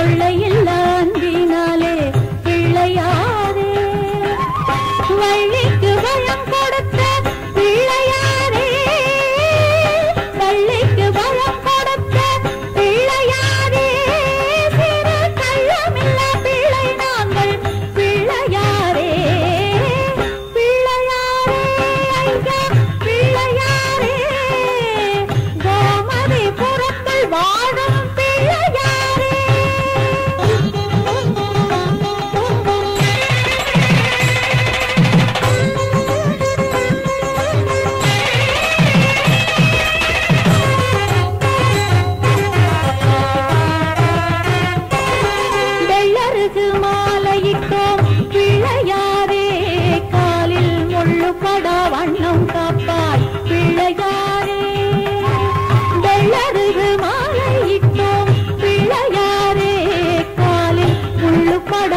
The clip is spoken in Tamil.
கொள்ளையில் பட